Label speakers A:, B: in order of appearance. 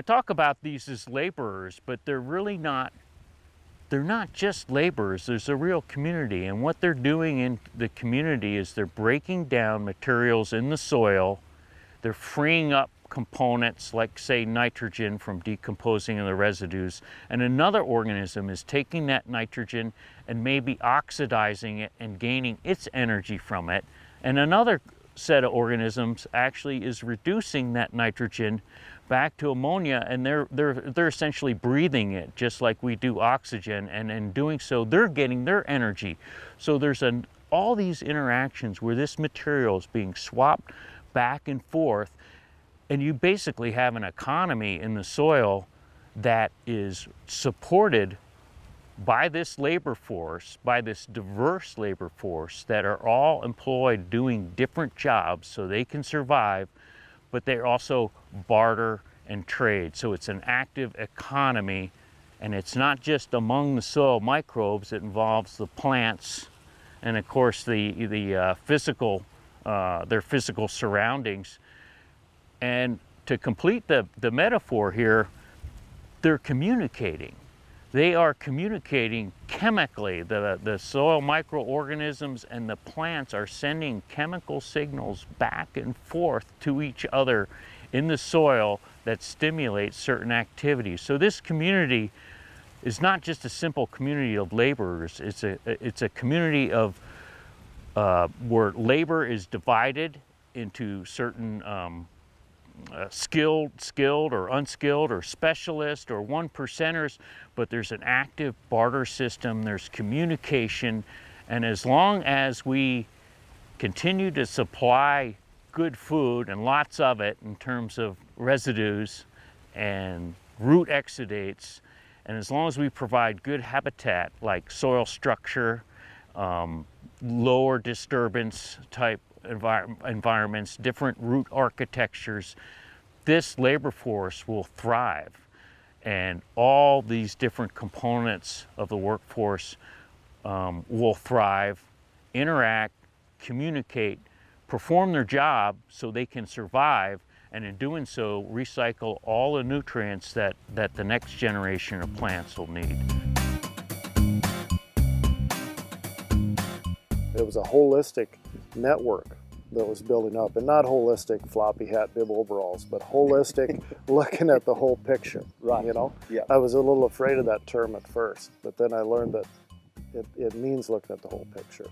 A: talk about these as laborers, but they're really not they're not just laborers, there's a real community. And what they're doing in the community is they're breaking down materials in the soil, they're freeing up components like say nitrogen from decomposing in the residues. And another organism is taking that nitrogen and maybe oxidizing it and gaining its energy from it. And another set of organisms actually is reducing that nitrogen back to ammonia and they're they're they're essentially breathing it just like we do oxygen and in doing so they're getting their energy. So there's an all these interactions where this material is being swapped back and forth and you basically have an economy in the soil that is supported by this labor force, by this diverse labor force that are all employed doing different jobs so they can survive, but they also barter and trade. So it's an active economy and it's not just among the soil microbes, it involves the plants and of course the, the uh, physical, uh, their physical surroundings. And to complete the, the metaphor here, they're communicating. They are communicating chemically. The, the soil microorganisms and the plants are sending chemical signals back and forth to each other in the soil that stimulate certain activities. So this community is not just a simple community of laborers. It's a, it's a community of uh, where labor is divided into certain um, uh, skilled, skilled or unskilled or specialist or one percenters, but there's an active barter system, there's communication, and as long as we continue to supply good food and lots of it in terms of residues and root exudates, and as long as we provide good habitat like soil structure, um, lower disturbance type envir environments, different root architectures, this labor force will thrive. And all these different components of the workforce um, will thrive, interact, communicate, perform their job so they can survive, and in doing so, recycle all the nutrients that, that the next generation of plants will need.
B: It was a holistic network that was building up, and not holistic floppy hat bib overalls, but holistic looking at the whole picture.
C: Right.
B: You know,
C: Yeah.
B: I was a little afraid of that term at first, but then I learned that it, it means looking at the whole picture.